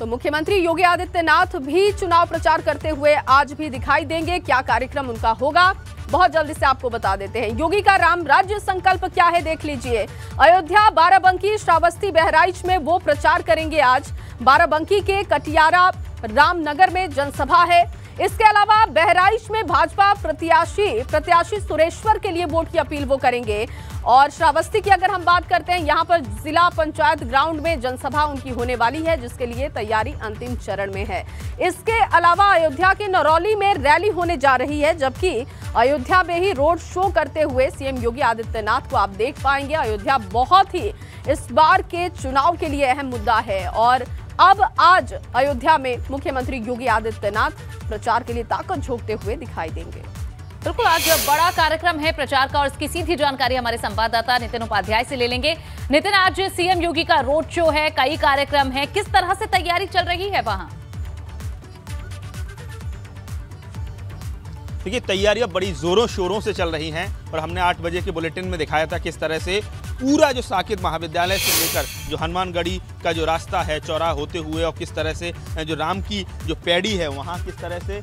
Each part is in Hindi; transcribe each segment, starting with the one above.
तो मुख्यमंत्री योगी आदित्यनाथ भी चुनाव प्रचार करते हुए आज भी दिखाई देंगे क्या कार्यक्रम उनका होगा। बहुत जल्दी से आपको बता देते हैं। योगी का राम राज्य संकल्प क्या है देख लीजिए। अयोध्या बाराबंकी श्रावस्ती बहराइच में वो प्रचार करेंगे आज। बाराबंकी के कटियारा रामनगर में जनसभा है। इसके अलावा बहराइच में भाजपा प्रत्याशी प्रत्याशी सुरेश्वर के लिए वोट की अपील वो करेंगे। और श्रावस्ती की अगर हम बात करते हैं, यहाँ पर जिला पंचायत ग्राउंड में जनसभा उनकी होने वाली है, जिसके लिए तैयारी अंतिम चरण में है। इसके अलावा अयोध्या के नरौली में रैली होने जा रही है, जबकि अयोध्या में ही रोड शो करते हुए सीएम योगी आदित्यनाथ को आप देख पाएँगे। अयोध्या बहुत ही इस बार के चुनाव के लिए अहम मुद्दा है और अब आज अयोध्या में मुख्यमंत्री योगी आदित्यनाथ प्रचार के लिए ताकत झोंकते हुए दिखाई देंगे। बिल्कुल आज बड़ा कार्यक्रम है प्रचार का और इसकी सीधी जानकारी हमारे संवाददाता नितिन उपाध्याय से ले लेंगे। नितिन आज सीएम योगी का रोड शो है कई कार्यक्रम है किस तरह से तैयारी चल रही है वहाँ? देखिए तैयारियाँ बड़ी जोरों शोरों से चल रही हैं और हमने आठ बजे के बुलेटिन में दिखाया था किस तरह से पूरा जो साकेत महाविद्यालय से लेकर जो हनुमानगढ़ी का जो रास्ता है, चौराहा होते हुए और किस तरह से जो राम की जो पैड़ी है, वहाँ किस तरह से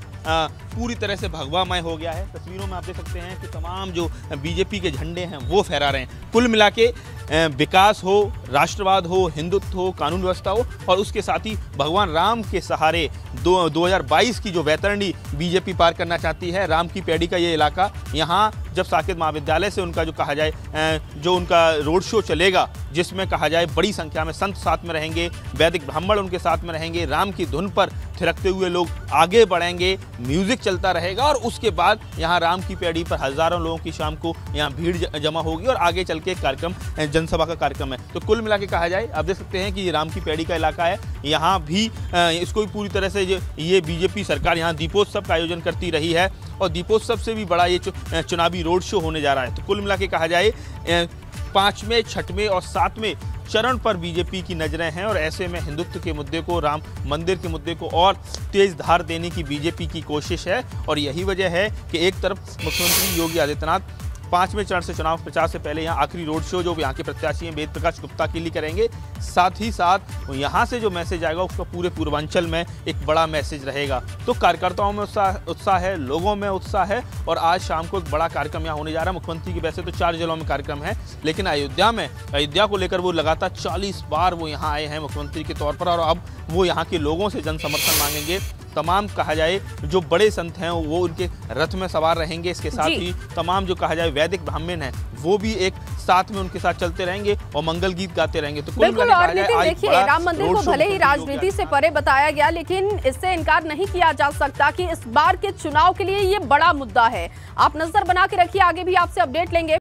पूरी तरह से भगवामय हो गया है। तस्वीरों में आप देख सकते हैं कि तमाम जो बीजेपी के झंडे हैं, वो फहरा रहे हैं। कुल मिला के विकास हो राष्ट्रवाद हो, हिंदुत्व हो, कानून व्यवस्था हो और उसके साथ ही भगवान राम के सहारे दो 2022 की जो वैतरणी बीजेपी पार करना चाहती है, राम की पैड़ी का ये इलाका, यहाँ जब साकेत महाविद्यालय से उनका जो कहा जाए जो उनका रोड शो चलेगा, जिसमें कहा जाए बड़ी संख्या में संत साथ में रहेंगे, वैदिक ब्राह्मण उनके साथ में रहेंगे, राम की धुन पर थिरकते हुए लोग आगे बढ़ेंगे, म्यूज़िक चलता रहेगा और उसके बाद यहाँ राम की पैड़ी पर हज़ारों लोगों की शाम को यहाँ भीड़ जमा होगी और आगे चल के कार्यक्रम जनसभा का कार्यक्रम है। तो कुल मिला के कहा जाए, आप देख सकते हैं कि ये राम की पैड़ी का इलाका है। यहाँ भी इसको भी पूरी तरह से ये बीजेपी सरकार यहाँ दीपोत्सव का आयोजन करती रही है और दीपोत्सव से भी बड़ा ये चुनावी रोड शो होने जा रहा है। तो कुल मिला के कहा जाए पाँचवें, छठवें और सातवें चरण पर बीजेपी की नज़रें हैं और ऐसे में हिंदुत्व के मुद्दे को, राम मंदिर के मुद्दे को और तेज धार देने की बीजेपी की कोशिश है और यही वजह है कि एक तरफ़ मुख्यमंत्री योगी आदित्यनाथ पाँचवें चरण से चुनाव प्रचार से पहले यहाँ आखिरी रोड शो, जो यहाँ के प्रत्याशी हैं वेद प्रकाश गुप्ता के लिए करेंगे। साथ ही साथ यहाँ से जो मैसेज आएगा, उसका पूरे पूर्वांचल में एक बड़ा मैसेज रहेगा। तो कार्यकर्ताओं में उत्साह उत्साह है, लोगों में उत्साह है, और आज शाम को एक बड़ा कार्यक्रम यहाँ होने जा रहा है। मुख्यमंत्री की वैसे तो चार जिलों में कार्यक्रम है, लेकिन अयोध्या में, अयोध्या को लेकर वो लगातार चालीस बार वो यहाँ आए हैं मुख्यमंत्री के तौर पर, और अब वो यहाँ के लोगों से जन समर्थन मांगेंगे। तमाम कहा जाए जो बड़े संत हैं वो उनके रथ में सवार रहेंगे। इसके साथ ही तमाम जो कहा जाए वैदिक ब्राह्मण हैं वो भी एक साथ में उनके साथ चलते रहेंगे और मंगल गीत गाते रहेंगे। तो बिल्कुल और देखिए राम मंदिर को भले ही राजनीति से परे बताया गया लेकिन इससे इनकार नहीं किया जा सकता कि इस बार के चुनाव के लिए ये बड़ा मुद्दा है। आप नज़र बना के रखिए आगे भी आपसे अपडेट लेंगे।